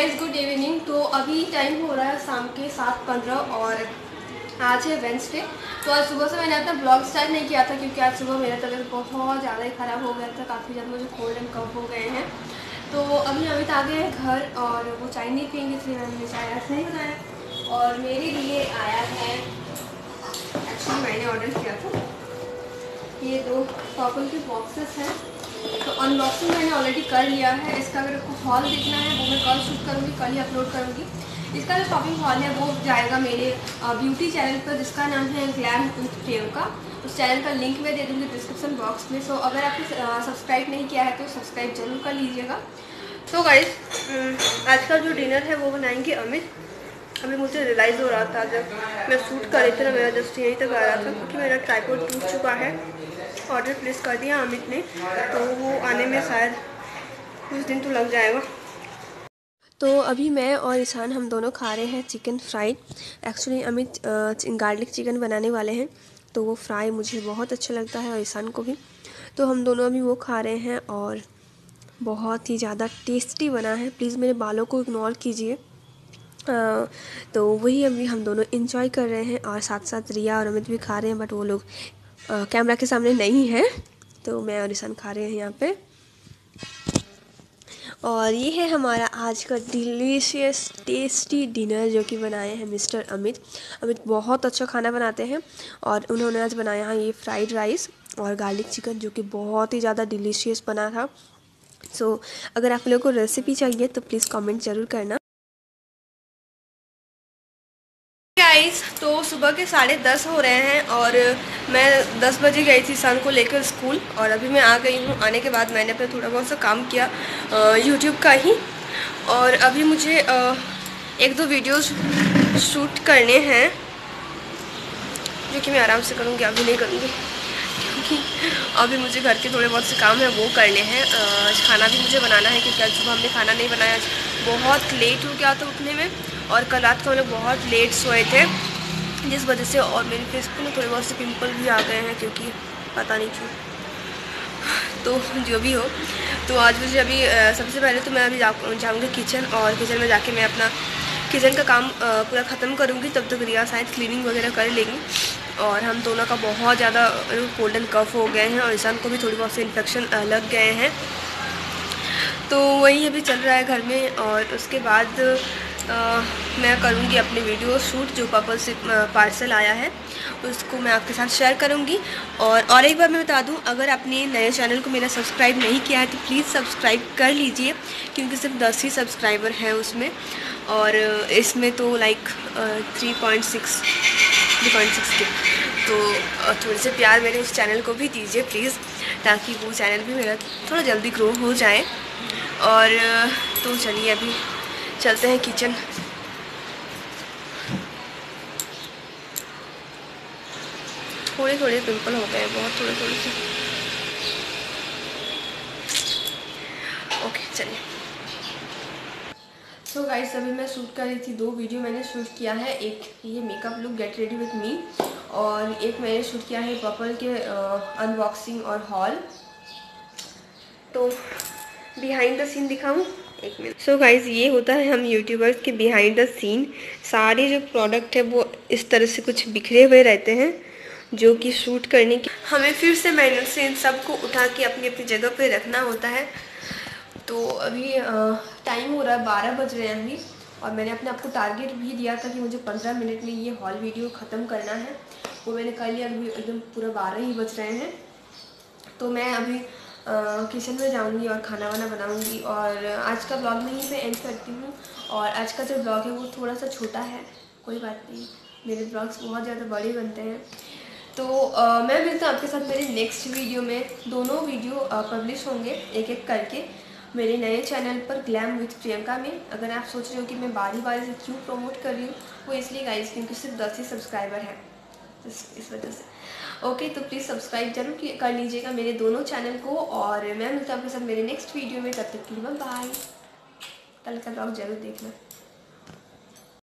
Guys good evening तो अभी time हो रहा है शाम के सात पंद्रह और आज है वेंसडे तो आज सुबह से मैंने अपना ब्लॉग स्टार्ट नहीं किया था क्योंकि आज सुबह मेरा तबीयत बहुत ज़्यादा ही ख़राब हो गया था, काफ़ी ज़्यादा मुझे कोल्ड एंड कफ हो गए हैं. तो अभी अमित आ गए हैं घर और वो चाय नहीं पियेंगे, इसलिए मैंने चाय आज नहीं बनाया. और मेरे लिए आया है एक्चुअली मैंने ऑर्डर किया था. ये दो पर्पल के बॉक्सेस हैं. तो अनबॉक्सिंग मैंने ऑलरेडी कर लिया है। इसका अगर आपको हॉल देखना है, वो मैं कल शूट करूँगी, कल ही अपलोड करूँगी। इसका जो शॉपिंग हॉल है, वो जाएगा मेरे ब्यूटी चैनल पर, जिसका नाम है ग्लैम विथ प्रियंका उस चैनल का लिंक मैं दे दूँगी डिस्क्रिप्शन बॉक्स में। सो अगर आपने सब्सक्राइब नहीं किया है तो सब्सक्राइब ज़रूर कर लीजिएगा। तो गाइज़ आज का जो डिनर है, वो बनाएँगे अमित। अभी मुझे रियलाइज़ हो रहा था जब मैं शूट कर रही थी ना, मेरा जस्ट यहीं तक आ रहा था क्योंकि मेरा ट्राईपोर्ड टूट चुका है। ऑर्डर प्लेस कर दिया अमित ने तो वो आने में शायद कुछ दिन तो लग जाएगा। तो अभी मैं और ईशान हम दोनों खा रहे हैं chicken fry actually Amit garlic chicken बनाने वाले हैं तो वो फ्राई मुझे बहुत अच्छा लगता है और ईशान को भी। तो हम दोनों अभी वो खा रहे हैं और बहुत ही ज़्यादा टेस्टी बना है। प्लीज़ मेरे बालों को इग्नोर कीजिए। तो वही अभी हम दोनों इन्जॉय कर रहे हैं और साथ साथ रिया और अमित भी खा रहे हैं बट वो लोग कैमरा के सामने नहीं है तो मैं और ईशान खा रहे हैं यहाँ पे। और ये है हमारा आज का डिलीशियस टेस्टी डिनर जो कि बनाए हैं मिस्टर अमित। अमित बहुत अच्छा खाना बनाते हैं और उन्होंने आज बनाया है ये फ्राइड राइस और गार्लिक चिकन जो कि बहुत ही ज़्यादा डिलीशियस बना था। सो so, अगर आप लोगों को रेसिपी चाहिए तो प्लीज़ कमेंट ज़रूर करना। गाइस तो सुबह के साढ़े दस हो रहे हैं और मैं दस बजे गई थी सन को लेकर स्कूल और अभी मैं आ गई हूँ। आने के बाद मैंने अपना थोड़ा बहुत सा काम किया यूट्यूब का ही। और अभी मुझे एक दो वीडियोस शूट करने हैं, जो कि मैं आराम से करूँगी, अभी नहीं करूँगी। अभी मुझे घर के थोड़े बहुत से काम हैं, वो करने हैं। आज खाना भी मुझे बनाना है क्योंकि आज सुबह हमने खाना नहीं बनाया। बहुत लेट हो गया था उठने में और कल रात को हम लोग बहुत लेट सोए थे, जिस वजह से और मेरे फेस पे ना थोड़े बहुत से पिंपल भी आ गए हैं क्योंकि पता नहीं क्यों। तो जो भी हो तो आज मुझे अभी सबसे पहले तो मैं अभी जाऊँगी किचन और किचन में जाके मैं अपना किचन का काम पूरा ख़त्म करूँगी, तब तक रिया शायद क्लीनिंग वगैरह कर लेंगी। और हम दोनों का बहुत ज़्यादा एंड कफ हो गए हैं और ईशान को भी थोड़ी बहुत से इन्फेक्शन लग गए हैं। तो वही अभी चल रहा है घर में और उसके बाद आ, मैं करूँगी अपनी वीडियो शूट जो पर्पल से पार्सल आया है उसको मैं आपके साथ शेयर करूँगी। और और एक बार मैं बता दूँ अगर आपने नए चैनल को मेरा सब्सक्राइब नहीं किया है तो प्लीज़ सब्सक्राइब कर लीजिए क्योंकि सिर्फ़ दस ही सब्सक्राइबर हैं उसमें। और इसमें तो like three point six three point six के तो थोड़े से प्यार मेरे उस चैनल को भी दीजिए प्लीज़ ताकि वो चैनल भी मेरा थोड़ा जल्दी ग्रो हो जाए। और तो चलिए अभी चलते हैं किचन थोड़े थोड़े पिंपल हो गए, बहुत थोड़े थोड़े से। ओके चलिए। सो गाइस अभी मैं शूट कर रही थी दो वीडियो मैंने शूट किया है। एक ये makeup look get ready with me और एक मैंने शूट किया है पर्पल के अनबॉक्सिंग और हॉल तो बिहाइंड द सीन दिखाऊँ? एक मिनट सो गाइज़ ये होता है हम यूट्यूबर्स के बिहाइंड द सीन सारे जो प्रोडक्ट है वो इस तरह से कुछ बिखरे हुए रहते हैं, जो कि शूट करने की हमें फिर से मैनुअल से इन सबको उठा के अपनी अपनी जगह पे रखना होता है। तो अभी टाइम हो रहा है बारह बज रहे हैं अभी और मैंने अपने आपको टारगेट भी दिया था कि मुझे पंद्रह मिनट में ये हॉल वीडियो ख़त्म करना है। वो मैंने कर लिया अभी एकदम पूरा बारह ही बज रहे हैं। तो मैं अभी किचन में जाऊँगी और खाना वाना बनाऊँगी और आज का ब्लॉग में ही मैं एंड करती हूँ और आज का जो ब्लॉग है वो थोड़ा सा छोटा है कोई बात नहीं। मेरे ब्लॉग्स बहुत ज़्यादा बड़े बनते हैं। तो आ, मैं मिलता हूँ आपके साथ मेरे नेक्स्ट वीडियो में। दोनों वीडियो पब्लिश होंगे एक एक करके। मेरे नए चैनल पर ग्लैम विथ प्रियंका में। अगर आप सोच रहे हो कि मैं बारी बारी से क्यों प्रमोट कर रही हूँ, वो इसलिए गाइस क्योंकि सिर्फ़ दस ही सब्सक्राइबर हैं। इस वजह से। ओके तो प्लीज़ सब्सक्राइब ज़रूर कर लीजिएगा मेरे दोनों चैनल को, और मैं मिलता हूँ आपके साथ मेरे नेक्स्ट वीडियो में। तब तक के लिए बाय कल का ब्लॉग ज़रूर देखना।